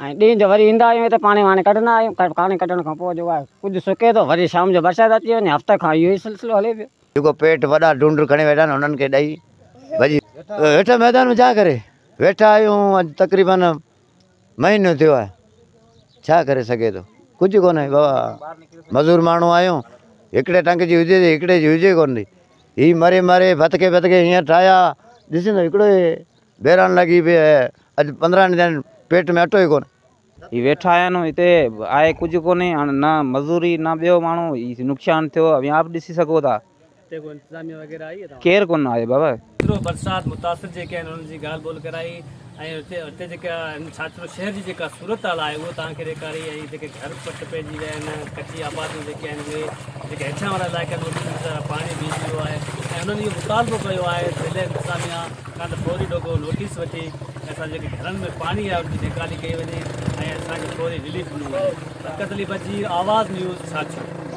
ऐं ॾींहं जो वरी ईंदा आहियूं हिते पाणी वाणी कढंदा आहियूं पाणी कढण खां जो आहे कुझु सुके थो वरी शाम जो बरसाति अची वञे, हफ़्ते खां इहो ई सिलसिलो हले पियो। पेट वॾा ढूंढ खणी वेठा आहिनि, उन्हनि खे ॾेई मैदान में छा करे? वेठा आहियूं तक़रीबन महीनो थियो आहे। छा करे सघे थो कुझु कोन्हे, बाबा मज़ूर माण्हू आहियूं, हिकिड़े टंग जी हुजे त हिकिड़े जी हुजे कोन थी। हीअ मरे मरे, भतके भतके हीअं ठाहिया। ॾिसंदो हिकिड़ो बहिराण लॻी आहे। अॼु पेट में अटो ही वेठा आहिनि हिते आहे कुझु कोन्हे हाणे न मज़ूरी न ही ॾिसी सघो था हिते कोई इंतिज़ामिया वग़ैरह आई आहे केरु कोन आहे बाबा बरसाति मुतासिर जेके आहिनि उन्हनि जी ॻाल्हि ॿोल कराई ऐं हुते हुते जेका आहिनि शहर जी जेका सूरत हाल आहे उहो तव्हांखे ॾेखारी ऐं जेके घर पट पइजी विया आहिनि कची आबादियूं जेके आहिनि उहे जेके हेठियाँ वारा इलाइक़ा आहिनि उते पाणी बीहजी वियो आहे ऐं हुननि मुतालबो कयो आहे खां त फौरी ॾोको नोटिस वठी असां जेके में पाणी आहे, उनजी निगरानी कई वञे, ऐं रिलीफ ॾिनो बरकत अली आवाज़ न्यूज़ छाछरो